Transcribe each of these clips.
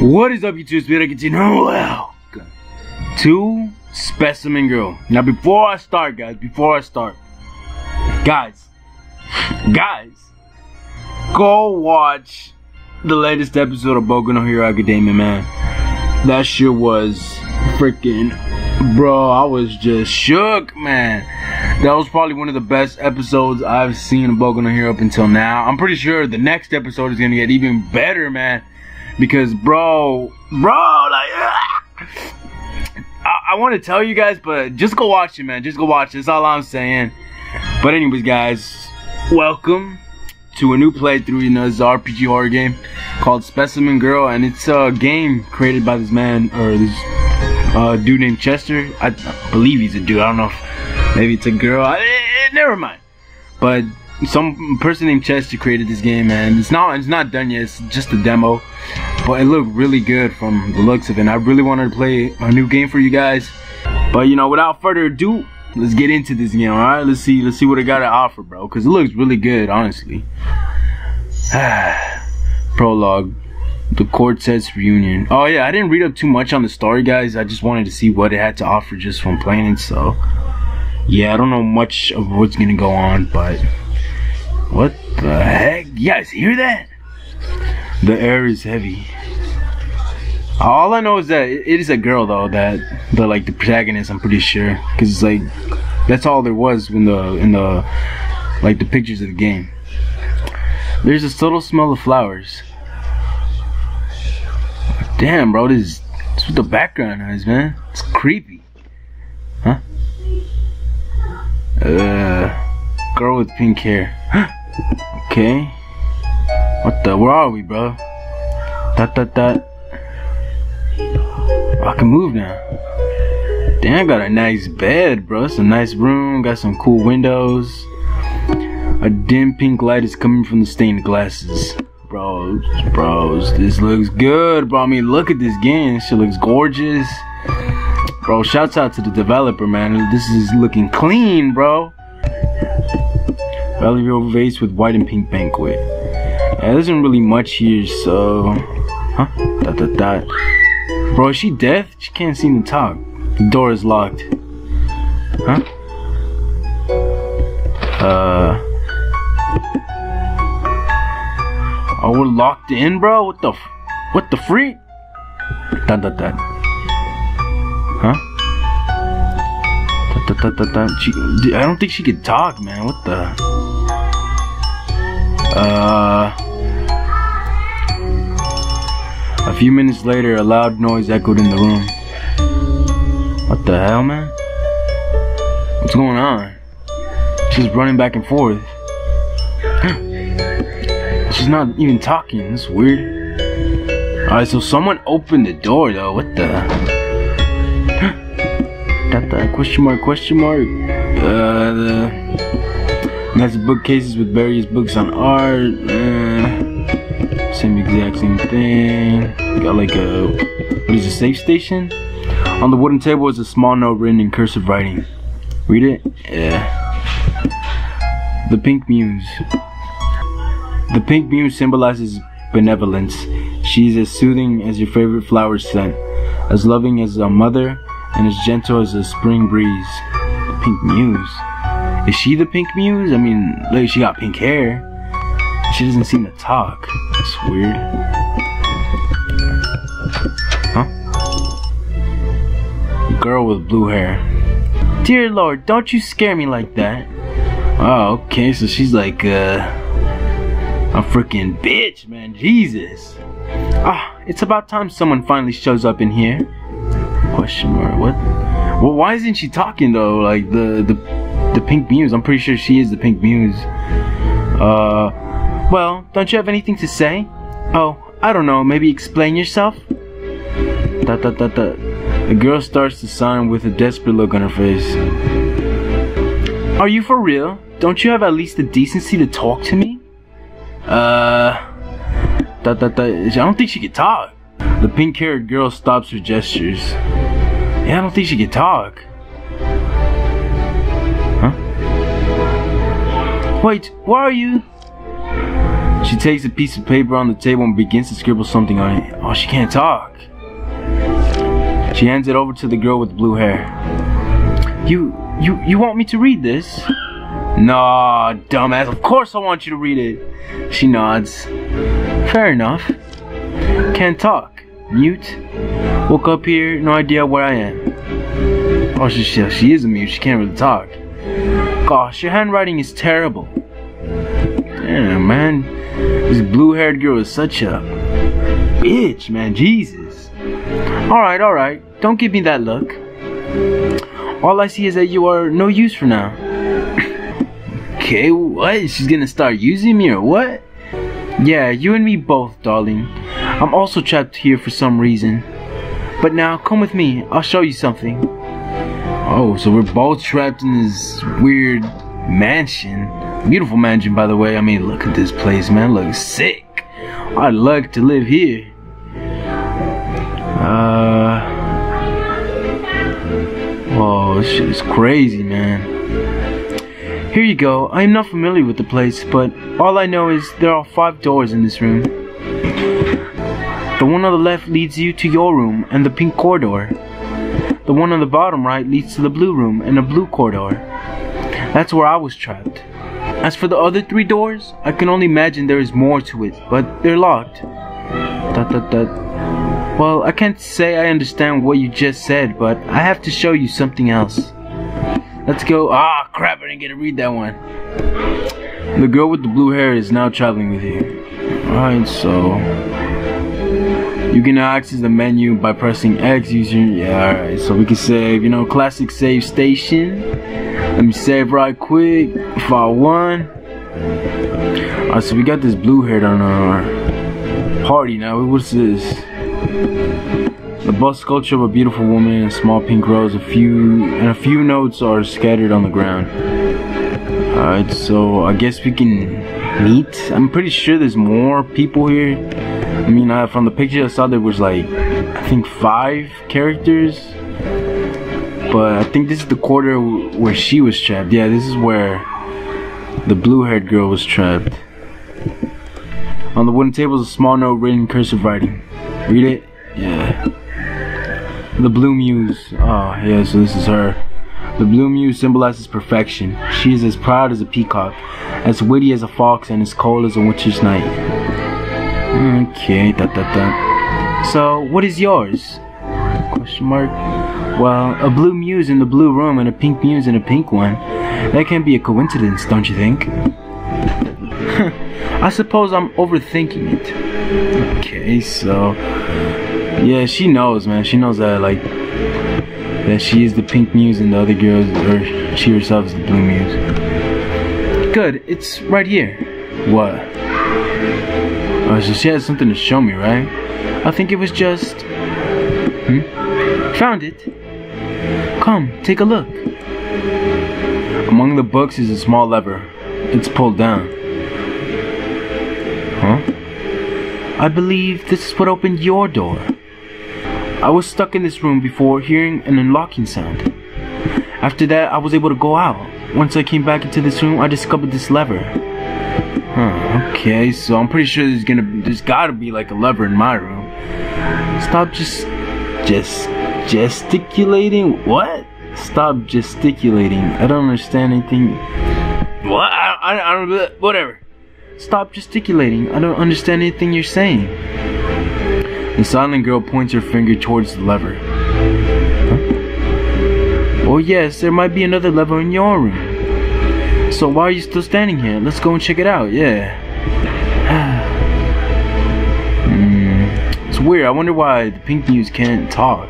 What is up, YouTube? Speed I continue. Well, to Specimen Girl. Now, before I start, guys, before I start, guys, guys, go watch the latest episode of Boku no Hero Academia, man. That shit was freaking, bro. I was just shook, man. That was probably one of the best episodes I've seen of Boku no Hero up until now. I'm pretty sure the next episode is gonna get even better, man because bro, bro, like. I, I want to tell you guys, but just go watch it, man. Just go watch it. That's all I'm saying. But anyways, guys, welcome to a new playthrough in this RPG horror game called Specimen Girl, and it's a game created by this man or this uh, dude named Chester. I, I, believe he's a dude. I don't know if maybe it's a girl. I, eh, never mind. But some person named Chester created this game and it's not it's not done yet. It's just a demo. But it looked really good from the looks of it. And I really wanted to play a new game for you guys. But you know without further ado let's get into this game all right let's see let's see what I got to offer bro. Because it looks really good honestly. Prologue. The quartet's reunion. Oh yeah I didn't read up too much on the story guys. I just wanted to see what it had to offer just from playing it so. Yeah I don't know much of what's gonna go on but what the heck? You guys hear that? The air is heavy. All I know is that it is a girl though that the like the protagonist. I'm pretty sure because it's like that's all there was in the in the like the pictures of the game. There's a subtle smell of flowers. Damn, bro, this is what the background is, man. It's creepy. Huh? Uh, girl with pink hair. Okay. What the? Where are we, bro? That, that, that. I can move now. Damn, got a nice bed, bro. It's a nice room. Got some cool windows. A dim pink light is coming from the stained glasses. Bros, bros, this looks good, bro. I mean, look at this game. Shit looks gorgeous. Bro, shouts out to the developer, man. This is looking clean, bro. Valley vase with white and pink banquet. Yeah, there isn't really much here, so... Huh? Dot dot dot. Bro, is she deaf? She can't seem to talk. The door is locked. Huh? Uh... Oh, we're locked in, bro? What the What the freak? Dot dot dot. Huh? Dot, dot, dot. She, I don't think she could talk, man. What the? Uh, a few minutes later, a loud noise echoed in the room. What the hell, man? What's going on? She's running back and forth. She's not even talking. It's weird. Alright, so someone opened the door, though. What the? The question mark, question mark. Uh, the that's bookcases with various books on art. Uh, same exact same thing. Got like a what is a safe station? On the wooden table is a small note written in cursive writing. Read it? Yeah. The pink muse. The pink muse symbolizes benevolence. She is as soothing as your favorite flower scent, as loving as a mother, and as gentle as a spring breeze. The pink muse. Is she the pink muse? I mean, look, she got pink hair. She doesn't seem to talk. That's weird. Huh? Girl with blue hair. Dear Lord, don't you scare me like that. Oh, okay, so she's like, uh, a freaking bitch, man. Jesus. Ah, it's about time someone finally shows up in here. Question mark. What? Well, why isn't she talking though? Like the the the Pink Muse. I'm pretty sure she is the Pink Muse. Uh, well, don't you have anything to say? Oh, I don't know. Maybe explain yourself? Da da da da. The girl starts to sign with a desperate look on her face. Are you for real? Don't you have at least the decency to talk to me? Uh, da da da. I don't think she can talk. The pink-haired girl stops her gestures. Yeah, I don't think she can talk. Huh? Wait, where are you? She takes a piece of paper on the table and begins to scribble something on it. Oh, she can't talk. She hands it over to the girl with blue hair. You, you, you want me to read this? Nah, dumbass. Of course I want you to read it. She nods. Fair enough. Can't talk. Mute. Woke up here, no idea where I am. Oh, she, she, she is a mute. She can't really talk. Gosh, your handwriting is terrible. Damn, man. This blue-haired girl is such a bitch, man. Jesus. Alright, alright. Don't give me that look. All I see is that you are no use for now. okay, what? She's gonna start using me or what? Yeah, you and me both, darling. I'm also trapped here for some reason. But now, come with me. I'll show you something. Oh, so we're both trapped in this weird mansion. Beautiful mansion, by the way. I mean, look at this place, man. Looks sick. I'd like to live here. Uh. Whoa, this shit is crazy, man. Here you go. I am not familiar with the place, but all I know is there are five doors in this room. The one on the left leads you to your room and the pink corridor. The one on the bottom right leads to the blue room and the blue corridor. That's where I was trapped. As for the other three doors, I can only imagine there is more to it, but they're locked. Dot dot dot. Well, I can't say I understand what you just said, but I have to show you something else. Let's go. Ah, crap, I didn't get to read that one. The girl with the blue hair is now traveling with you. Alright, so. You can access the menu by pressing X using. Yeah, alright, so we can save, you know, classic save station. Let me save right quick. File 1. Alright, so we got this blue hair on our party now. What's this? The bust sculpture of a beautiful woman in small pink rose, a few and a few notes are scattered on the ground. Alright, so I guess we can meet. I'm pretty sure there's more people here. I mean, uh, from the picture I saw there was like, I think five characters. But I think this is the quarter where she was trapped. Yeah, this is where the blue-haired girl was trapped. On the wooden table is a small note written in cursive writing. Read it? Yeah. The Blue Muse. Oh, yeah, so this is her. The Blue Muse symbolizes perfection. She is as proud as a peacock, as witty as a fox, and as cold as a winter's night. Okay, dot dot dot. So, what is yours? Question mark. Well, a blue muse in the blue room and a pink muse in a pink one. That can't be a coincidence, don't you think? I suppose I'm overthinking it. Okay, so yeah, she knows, man. She knows that like that she is the pink muse and the other girls, or she herself is the blue muse. Good, it's right here. What? Oh, so she had something to show me, right? I think it was just. Hmm? Found it. Come, take a look. Among the books is a small lever. It's pulled down. Huh? I believe this is what opened your door. I was stuck in this room before hearing an unlocking sound. After that, I was able to go out. Once I came back into this room, I discovered this lever. Huh, okay, so I'm pretty sure there's gonna there's gotta be like a lever in my room. Stop just just gesticulating? What? Stop gesticulating. I don't understand anything. What? I, I, I don't whatever. Stop gesticulating. I don't understand anything you're saying. The silent girl points her finger towards the lever. Huh? Oh yes, there might be another lever in your room. So why are you still standing here? Let's go and check it out, yeah. hmm. It's weird, I wonder why the pink muse can't talk.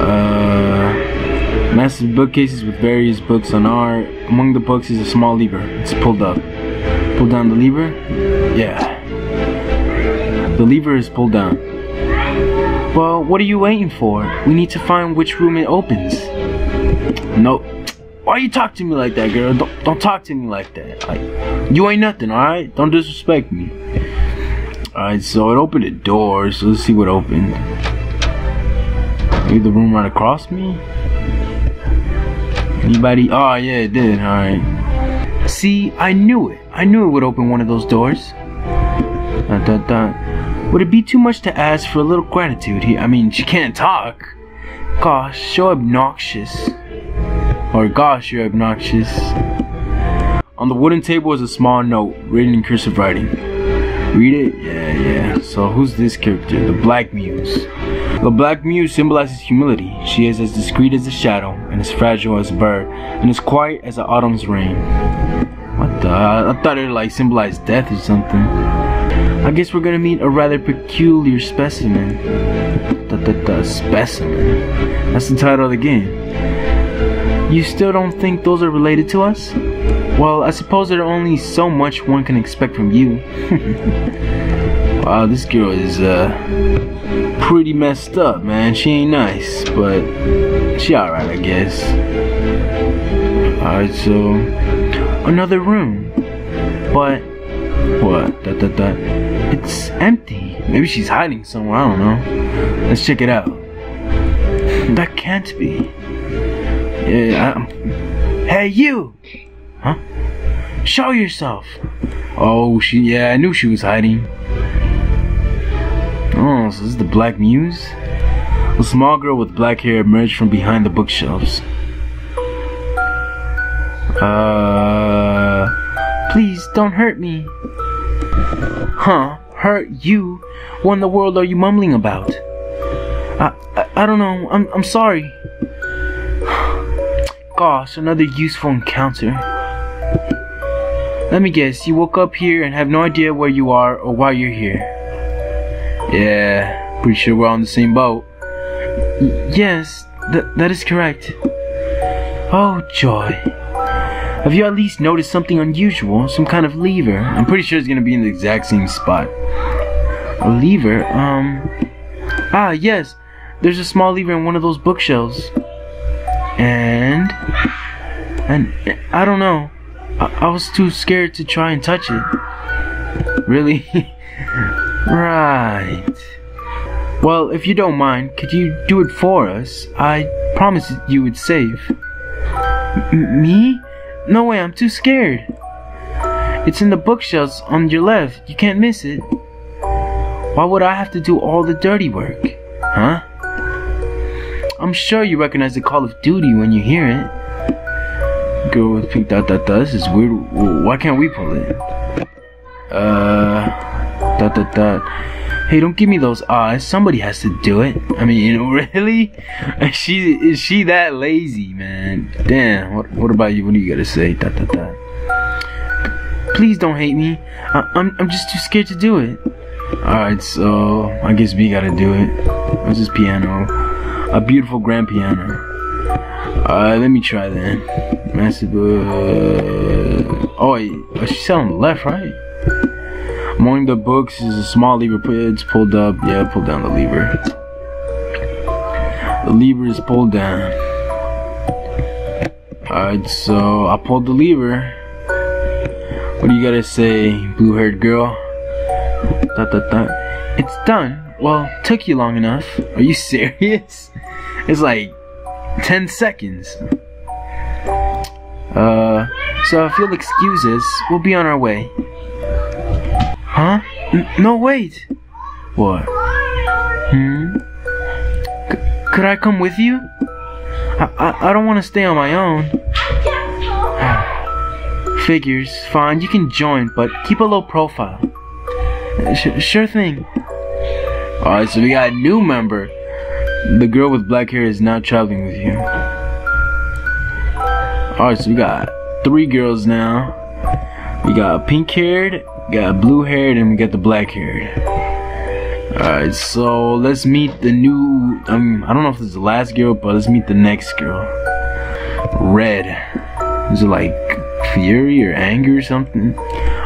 Uh, massive bookcases with various books on art. Among the books is a small lever. It's pulled up. Pull down the lever. Yeah. The lever is pulled down. Well, what are you waiting for? We need to find which room it opens. Nope. Why you talk to me like that, girl? Don't, don't talk to me like that. You ain't nothing, alright? Don't disrespect me. Alright, so it opened a door, so let's see what opened. Maybe the room right across me? Anybody? Oh, yeah, it did. Alright. See, I knew it. I knew it would open one of those doors. Dun, dun, dun. Would it be too much to ask for a little gratitude here? I mean, she can't talk. Gosh, so obnoxious. Or gosh, you're obnoxious. On the wooden table is a small note written in cursive writing. Read it? Yeah, yeah. So who's this character? The Black Muse. The Black Muse symbolizes humility. She is as discreet as a shadow, and as fragile as a bird, and as quiet as the autumn's rain. What the? I thought it like symbolized death or something. I guess we're gonna meet a rather peculiar specimen. Specimen. That's the title of the game. You still don't think those are related to us? Well, I suppose there's only so much one can expect from you. wow, this girl is uh pretty messed up, man. She ain't nice, but she alright, I guess. Alright, so another room, but what? That that that. It's empty. Maybe she's hiding somewhere. I don't know. Let's check it out. That can't be. Yeah. I'm... Hey, you! Huh? Show yourself. Oh, she. Yeah, I knew she was hiding. Oh, so this is the Black Muse? A small girl with black hair emerged from behind the bookshelves. Uh. Please don't hurt me. Huh? Hurt you? What in the world are you mumbling about? I, I, I don't know. I'm, I'm sorry. Gosh, another useful encounter. Let me guess, you woke up here and have no idea where you are or why you're here. Yeah, pretty sure we're on the same boat. Yes, th that is correct. Oh, joy. Have you at least noticed something unusual? Some kind of lever? I'm pretty sure it's gonna be in the exact same spot. A lever? Um. Ah, yes. There's a small lever in one of those bookshelves. And. And I don't know. I, I was too scared to try and touch it. Really? right. Well, if you don't mind, could you do it for us? I promised you would save. M me? No way, I'm too scared. It's in the bookshelves on your left. You can't miss it. Why would I have to do all the dirty work? Huh? I'm sure you recognize the Call of Duty when you hear it. Girl with pink dot dot dot. This is weird. Why can't we pull it? Uh. Dot dot dot. Hey, don't give me those eyes. Somebody has to do it. I mean, you know, really? Is she is she that lazy, man? Damn. What what about you? What do you gotta say? Dot dot dot. Please don't hate me. I, I'm I'm just too scared to do it. Alright, so I guess we gotta do it. What's this piano? A beautiful grand piano. Alright, let me try then. Massive. Uh, oh, wait. She's on the left, right? Among the books is a small lever. It's pulled up. Yeah, pull down the lever. The lever is pulled down. Alright, so I pulled the lever. What do you gotta say, blue haired girl? Dot, dot, dot. It's done. Well, took you long enough. Are you serious? It's like 10 seconds. Uh, so if you'll excuse us, we'll be on our way. Huh? No, wait. What? Hmm? C could I come with you? I, I, I don't want to stay on my own. Figures. Fine, you can join, but keep a low profile. Sh sure thing. Alright, so we got a new member. The girl with black hair is now traveling with you. Alright, so we got three girls now. We got pink haired, got blue haired, and we got the black haired. Alright, so let's meet the new. Um, I don't know if this is the last girl, but let's meet the next girl. Red. Is it like fury or anger or something?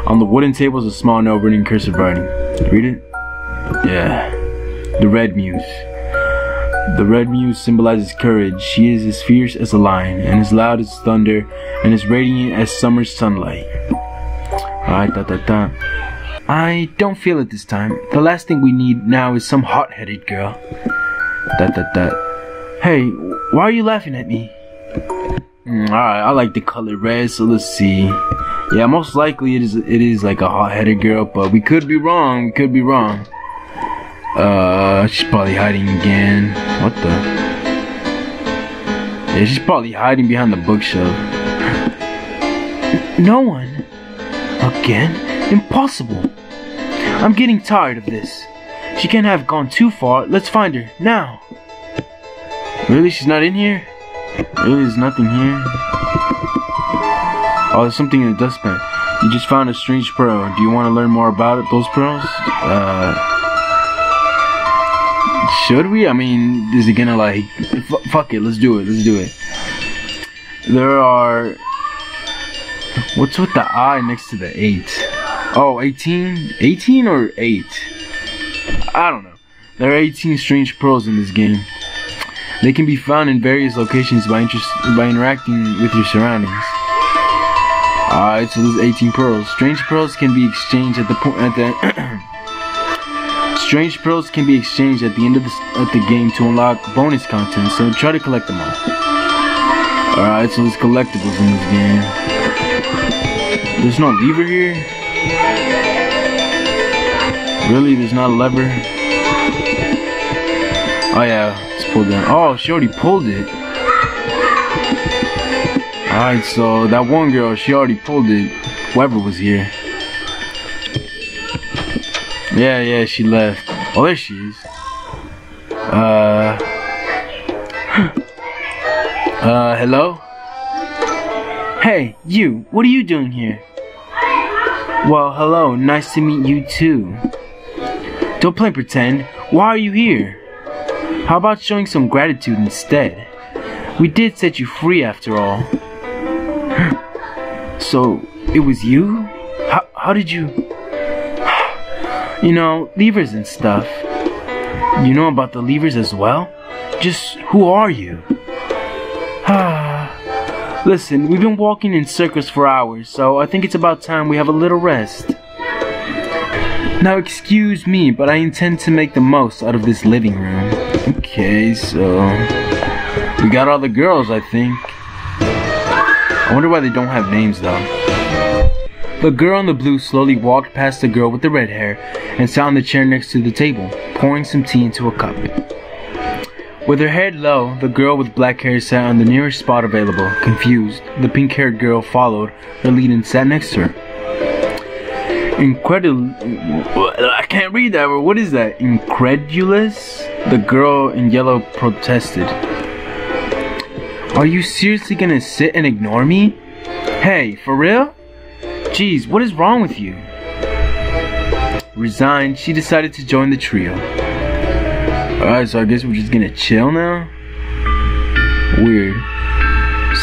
On the wooden table is a small note written in cursive writing. Read it? Yeah. The Red Muse. The Red Muse symbolizes courage. She is as fierce as a lion, and as loud as thunder, and as radiant as summer sunlight. Alright, da da da. I don't feel it this time. The last thing we need now is some hot-headed girl. Da da da. Hey, why are you laughing at me? Mm, Alright, I like the color red, so let's see. Yeah, most likely it is it is like a hot-headed girl, but we could be wrong. We could be wrong. Uh, she's probably hiding again. What the? Yeah, she's probably hiding behind the bookshelf. No one. Again? Impossible. I'm getting tired of this. She can't have gone too far. Let's find her now. Really? She's not in here? Really? There's nothing here? Oh, there's something in the dustpan. You just found a strange pearl. Do you want to learn more about it, those pearls? Uh, should we? I mean, is it gonna like, fuck it, let's do it, let's do it. There are, what's with the I next to the 8? Oh, 18? 18 or 8? I don't know. There are 18 strange pearls in this game. They can be found in various locations by interest by interacting with your surroundings. Alright, so there's 18 pearls. Strange pearls can be exchanged at the point at the Strange pearls can be exchanged at the end of the, at the game to unlock bonus content, so try to collect them all. Alright, so there's collectibles in this game. There's no lever here? Really? There's not a lever? Oh yeah, it's pulled down. Oh, she already pulled it. Alright, so that one girl, she already pulled it. Whoever was here. Yeah, yeah, she left. Oh, there she is. Uh. Uh, hello? Hey, you, what are you doing here? Well, hello, nice to meet you too. Don't play pretend. Why are you here? How about showing some gratitude instead? We did set you free after all. so, it was you? How, how did you. You know, levers and stuff. You know about the levers as well? Just who are you? Listen, we've been walking in circles for hours, so I think it's about time we have a little rest. Now, excuse me, but I intend to make the most out of this living room. Okay, so. We got all the girls, I think. I wonder why they don't have names, though. The girl in the blue slowly walked past the girl with the red hair and sat on the chair next to the table, pouring some tea into a cup. With her head low, the girl with black hair sat on the nearest spot available, confused. The pink haired girl followed her lead and sat next to her. Incredul. I can't read that word. What is that? Incredulous? The girl in yellow protested. Are you seriously gonna sit and ignore me? Hey, for real? Jeez, what is wrong with you? Resigned, she decided to join the trio. Alright, so I guess we're just gonna chill now? Weird.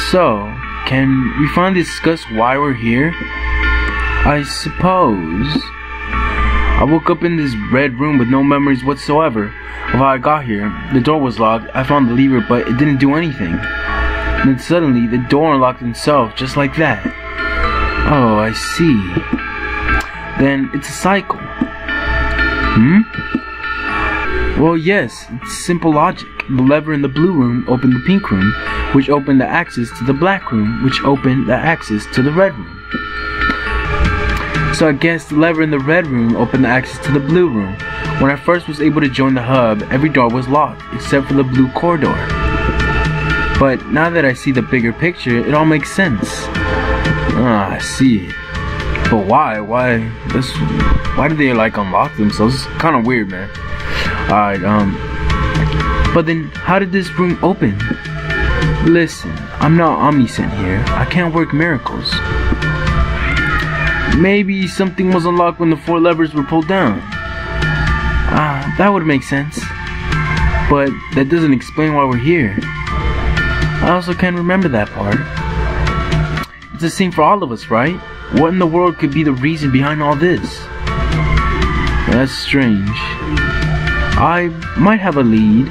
So, can we finally discuss why we're here? I suppose. I woke up in this red room with no memories whatsoever of how I got here. The door was locked. I found the lever, but it didn't do anything. And then suddenly, the door unlocked itself, just like that. Oh, I see. Then it's a cycle. Hmm? Well, yes, simple logic. The lever in the blue room opened the pink room, which opened the access to the black room, which opened the access to the red room. So I guess the lever in the red room opened the access to the blue room. When I first was able to join the hub, every door was locked, except for the blue corridor. But now that I see the bigger picture, it all makes sense. Ah, I see. But why? Why? This? Why did they like unlock themselves? It's kind of weird, man. Alright, um. But then, how did this room open? Listen, I'm not omniscient here. I can't work miracles. Maybe something was unlocked when the four levers were pulled down. Ah, that would make sense. But that doesn't explain why we're here. I also can't remember that part. It's the same for all of us, right? What in the world could be the reason behind all this? That's strange. I might have a lead.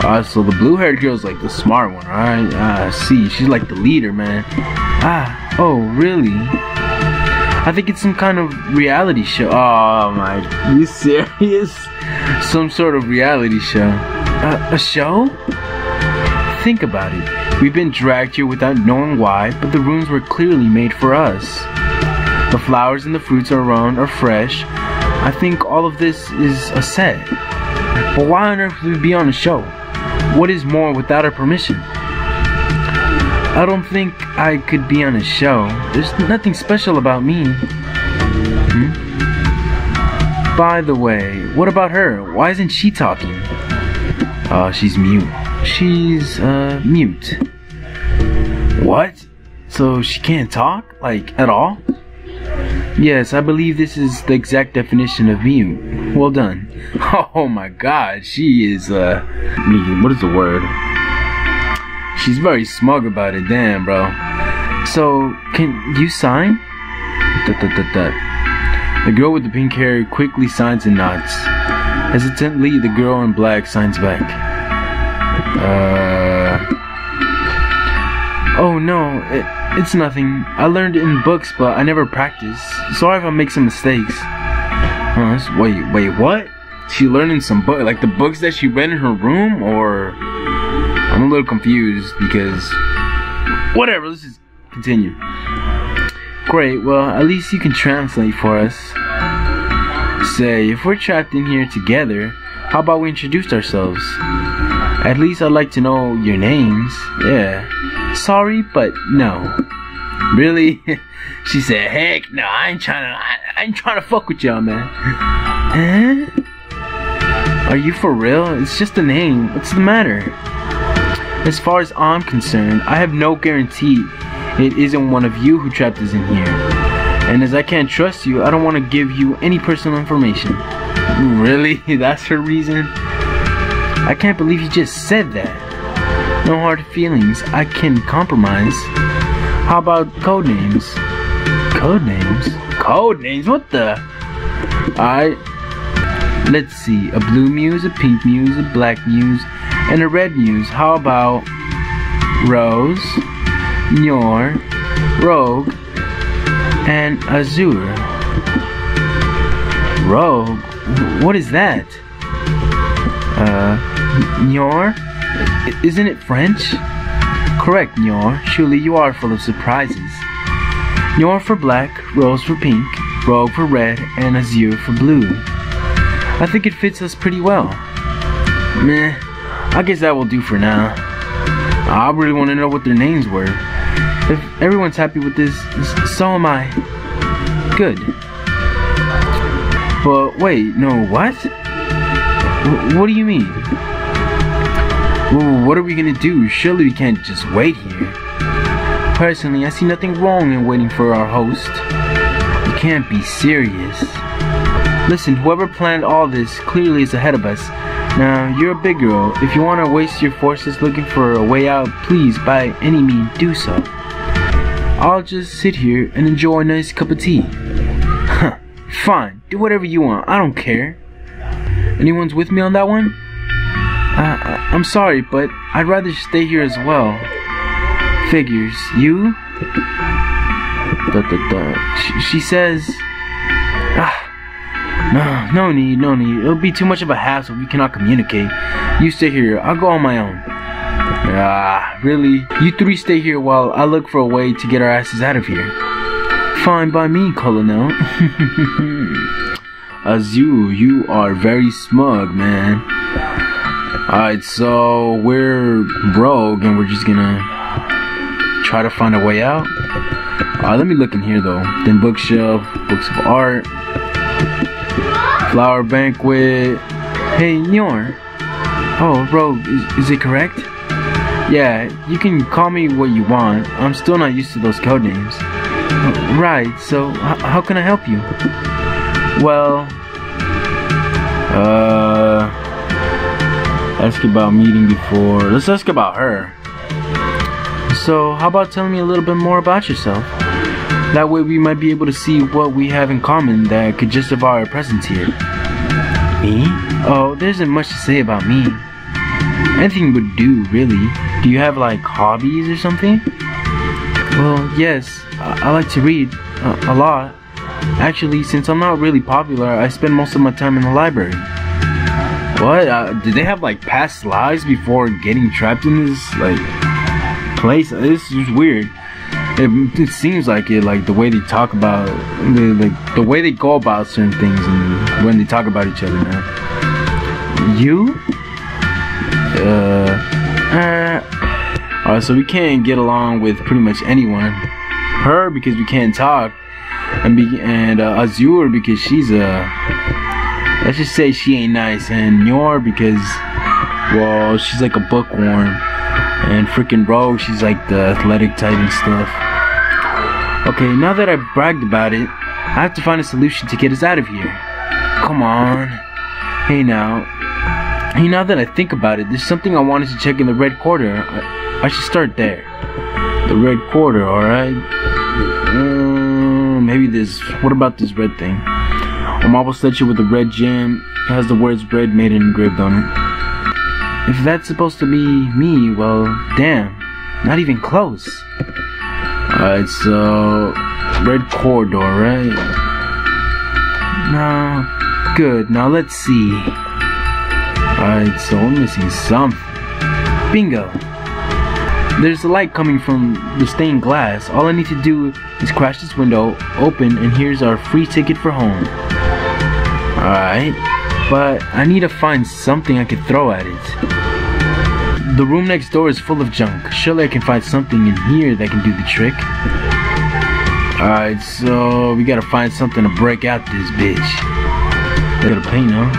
Ah, so the blue haired girl's like the smart one, right? Ah, I see. She's like the leader, man. Ah, oh, really? I think it's some kind of reality show. Oh my, you serious? Some sort of reality show. Uh, a show? Think about it. We've been dragged here without knowing why, but the rooms were clearly made for us. The flowers and the fruits around are fresh. I think all of this is a set. But why on earth would we be on a show? What is more without our permission? I don't think I could be on a show. There's nothing special about me. Hmm? By the way, what about her? Why isn't she talking? Oh, she's mute. She's, uh, mute. What? So she can't talk? Like, at all? Yes, I believe this is the exact definition of mute. Well done. Oh my god, she is, uh, What is the word? she's very smug about it, damn, bro. So, can you sign? Dut, dut, dut. The girl with the pink hair quickly signs and nods. Hesitantly, the girl in black signs back. Uh. Oh no, it, it's nothing. I learned in books, but I never practiced. Sorry if I make some mistakes. Huh, wait, wait, what? She learned in some book, like the books that she read in her room, or I'm a little confused because whatever. Let's just continue. Great. Well, at least you can translate for us. Say, if we're trapped in here together, how about we introduce ourselves? At least I'd like to know your names. Yeah. Sorry, but no. Really? she said, "Heck no, I ain't trying to. I, I ain't trying to fuck with y'all, man." Huh? Are you for real? It's just a name. What's the matter? As far as I'm concerned, I have no guarantee it isn't one of you who trapped us in here. And as I can't trust you, I don't want to give you any personal information. Really? That's her reason? I can't believe you just said that. No hard feelings. I can compromise. How about code names? Code names? Code names? What the? Alright. Let's see. A blue muse, a pink muse, a black muse, and a red muse. How about Rose, Noir, Rogue, and Azure? Rogue? What is that? Uh, Noir? Isn't it French? Correct, Noir. Surely you are full of surprises. Noir for black, Rose for pink, Rogue for red, and Azure for blue. I think it fits us pretty well. Meh, I guess that will do for now. I really want to know what their names were. If everyone's happy with this, so am I. Good. But wait, no, what? Wh- what do you mean? Well, what are we gonna do? Surely we can't just wait here. Personally, I see nothing wrong in waiting for our host. You can't be serious. Listen, whoever planned all this clearly is ahead of us. Now, you're a big girl. If you want to waste your forces looking for a way out, please, by any means, do so. I'll just sit here and enjoy a nice cup of tea. Huh. Fine. Do whatever you want. I don't care. Anyone's with me on that one? Uh, I- I'm sorry, but I'd rather stay here as well. Figures. You? Da, da, da. She, she says. Ah. No, no need, no need. It'll be too much of a hassle we cannot communicate. You stay here. I'll go on my own. Ah, really? You three stay here while I look for a way to get our asses out of here. Fine by me, Colonel. Azu, you are very smug, man. Alright, so we're rogue and we're just gonna try to find a way out. Uh, let me look in here though. Then bookshelf, books of art, flower banquet. Hey, Noir. Oh, Rogue, is, is it correct? Yeah, you can call me what you want. I'm still not used to those code names. Uh, Right, so how can I help you? Well, uh, ask about meeting before. Let's ask about her. So, how about telling me a little bit more about yourself? That way we might be able to see what we have in common that could justify our presence here. Me? Oh, there isn't much to say about me. Anything would do, really. Do you have like hobbies or something? Well, yes. I, I like to read uh, a lot. Actually, since I'm not really popular, I spend most of my time in the library. What? Uh, did they have like past lives before getting trapped in this? Like, place. This is weird. It, it seems like it, like the way they talk about, the, like the way they go about certain things, and when they talk about each other. Man. You? Uh, uh. Alright, so we can't get along with pretty much anyone. Her because we can't talk, and be and uh, Azure because she's a. Uh, let's just say she ain't nice, and Yor because, well, she's like a bookworm, and freaking Rogue, she's like the athletic type and stuff. Okay, now that I bragged about it, I have to find a solution to get us out of here. Come on. Hey now. Hey, now that I think about it, there's something I wanted to check in the red quarter. I, I should start there. The red quarter, alright? Um, maybe this. What about this red thing? A marble statue with a red gem. Has the words red made engraved on it. If that's supposed to be me, well, damn. Not even close. Alright, so red corridor, right? No. Good. Now let's see. Alright, so we're missing something. Bingo. There's a light coming from the stained glass. All I need to do is crash this window open and here's our free ticket for home. Alright. But I need to find something I could throw at it. The room next door is full of junk. Surely I can find something in here that can do the trick. Alright, so we gotta find something to break out this bitch. Gotta paint, huh?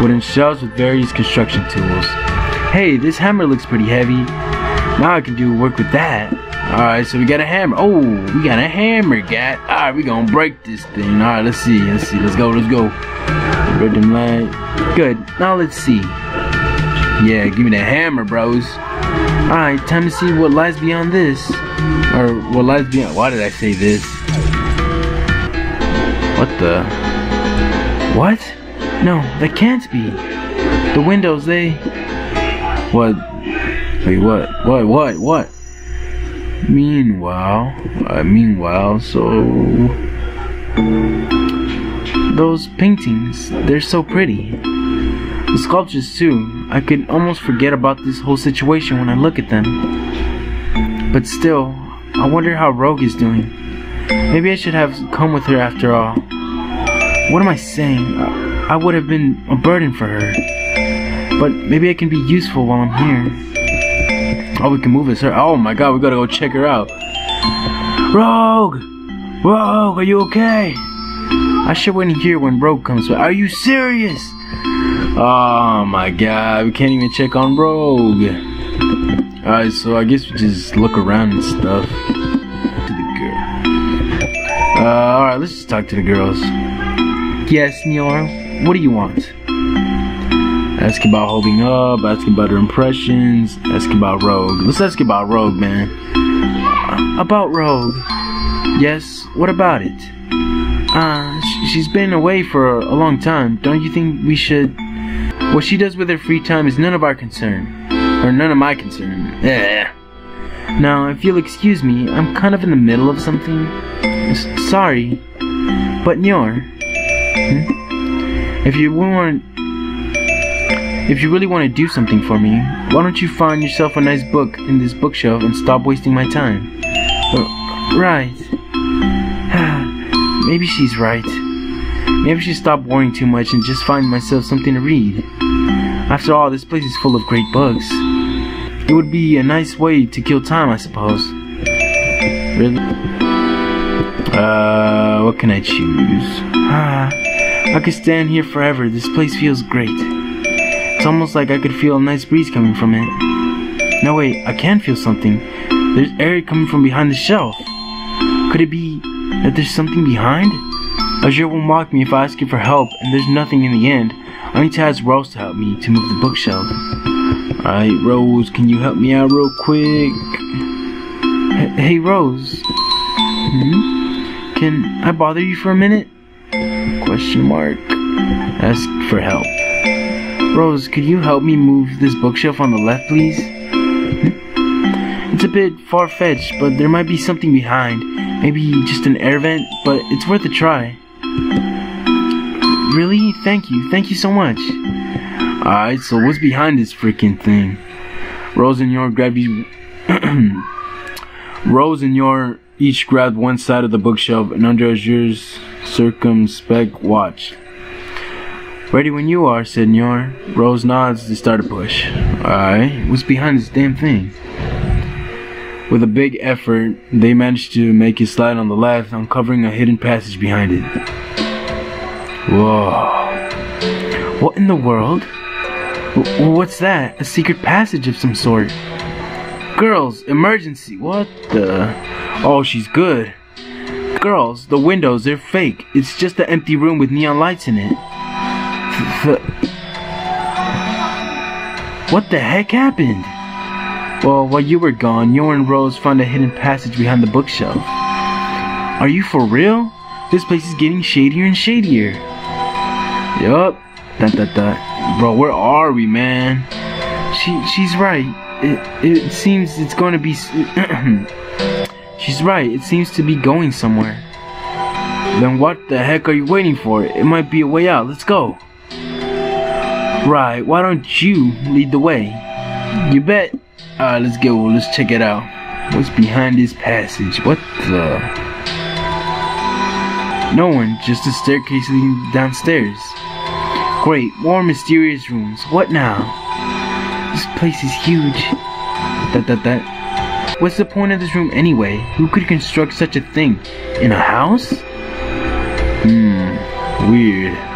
Wooden shelves with various construction tools. Hey, this hammer looks pretty heavy. Now I can do work with that. Alright, so we got a hammer. Oh, we got a hammer, gat. Alright, we gonna break this thing. Alright, let's see. Let's see. Let's go. Let's go. Rhythm light. Good. Now let's see. Yeah, give me the hammer, bros. Alright, time to see what lies beyond this. Or what lies beyond. Why did I say this? What the? What? No, that can't be. The windows, they. What? Wait, what? What? What? What? Meanwhile, uh, meanwhile, so those paintings, they're so pretty. The sculptures too. I could almost forget about this whole situation when I look at them. But still, I wonder how Rogue is doing. Maybe I should have come with her after all. What am I saying? I would have been a burden for her. But maybe I can be useful while I'm here. Oh, we can move this her. Oh my god, we gotta go check her out. Rogue! Rogue, are you okay? I should wait here when Rogue comes back. Are you serious? Oh my god, we can't even check on Rogue. Alright, so I guess we just look around and stuff. To the girl. Uh, alright, let's just talk to the girls. Yes, Noir, what do you want? Ask about holding up, ask about her impressions, ask about Rogue. Let's ask about Rogue, man. About Rogue? Yes, what about it? Uh, she's been away for a long time. Don't you think we should what she does with her free time is none of our concern. Or none of my concern. Yeah. Now, if you'll excuse me, I'm kind of in the middle of something. S sorry. But Noir, hmm? if you want if you really want to do something for me, why don't you find yourself a nice book in this bookshelf and stop wasting my time? Uh, right. Maybe she's right. Maybe she stopped worrying too much and just find myself something to read. After all, this place is full of great books. It would be a nice way to kill time, I suppose. Really? Uh, what can I choose? Ah, I could stand here forever. This place feels great. It's almost like I could feel a nice breeze coming from it. No, wait, I can feel something. There's air coming from behind the shelf. Could it be that there's something behind? Azure won't mock me if I ask him for help, and there's nothing in the end. I need to ask Rose to help me to move the bookshelf. Alright, Rose, can you help me out real quick? H hey, Rose. Hmm? Can I bother you for a minute? Question mark. Ask for help. Rose, could you help me move this bookshelf on the left, please? It's a bit far-fetched, but there might be something behind. Maybe just an air vent, but it's worth a try. Really? Thank you. Thank you so much. Alright, so what's behind this freaking thing? Rose and Yor grabbed each. Rose and Yor each grabbed one side of the bookshelf, and under Azure's circumspect watch. Ready when you are, senor. Rose nods to start a push. Alright, what's behind this damn thing? With a big effort, they managed to make it slide on the left, uncovering a hidden passage behind it. Whoa. What in the world? W- what's that? A secret passage of some sort. Girls, emergency. What the? Oh, she's good. Girls, the windows, they're fake. It's just an empty room with neon lights in it. What the heck happened? Well, while you were gone, Yor and Rose found a hidden passage behind the bookshelf. Are you for real? This place is getting shadier and shadier. Yup. Dun, dun, dun. Bro, where are we, man? She, she's right. It, it seems it's going to be. she's right. It seems to be going somewhere. Then what the heck are you waiting for? It might be a way out. Let's go. Right. Why don't you lead the way? You bet. Alright, let's go. Let's check it out. What's behind this passage? What the? No one, just a staircase leading downstairs. Great, more mysterious rooms. What now? This place is huge. That, that, that. What's the point of this room anyway? Who could construct such a thing? In a house? Hmm, weird.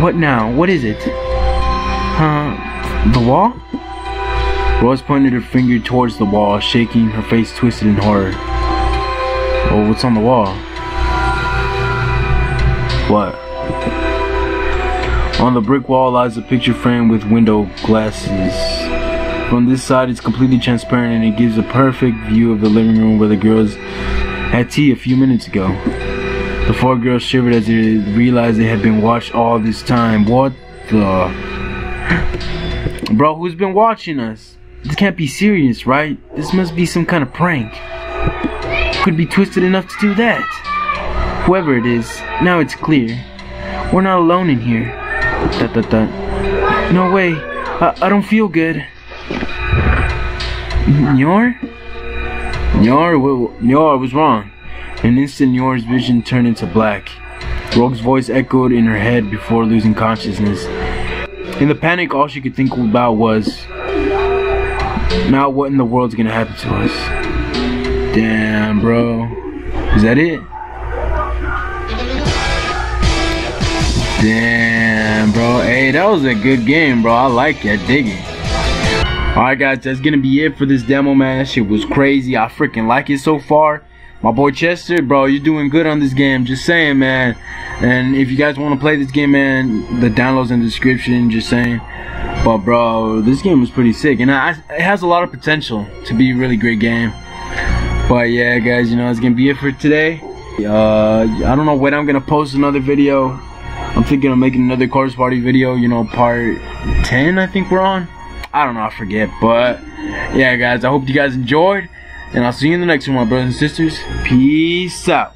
What? Now? What is it? Huh? The wall? Rose pointed her finger towards the wall, shaking, her face twisted in horror. Oh, what's on the wall? What? On the brick wall lies a picture frame with window glasses. From this side, it's completely transparent and it gives a perfect view of the living room where the girls had tea a few minutes ago. The four girls shivered as they realized they had been watched all this time. What the? Bro, who's been watching us? This can't be serious, right? This must be some kind of prank. Could be twisted enough to do that. Whoever it is, now it's clear. We're not alone in here. Dut, dut, dut. No way. I, I don't feel good. Yor? Yor, Yor was wrong. In an instant, Yor's vision turned into black. Rogue's voice echoed in her head before losing consciousness. In the panic, all she could think about was, now what in the world's gonna happen to us? Damn, bro. Is that it? Damn, bro. Hey, that was a good game, bro. I like it. I dig it. Alright, guys, that's gonna be it for this demo, man. That shit was crazy. I freaking like it so far. My boy Chester, bro, you're doing good on this game. Just saying, man. And if you guys want to play this game, man, the download's in the description. Just saying. But, bro, this game was pretty sick. And I, it has a lot of potential to be a really great game. But, yeah, guys, you know, that's gonna be it for today. Uh, I don't know when I'm gonna post another video. I'm thinking of making another Cars Party video, you know, part 10, I think we're on. I don't know, I forget. But, yeah, guys, I hope you guys enjoyed. And I'll see you in the next one, my brothers and sisters. Peace out.